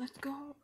Let's go.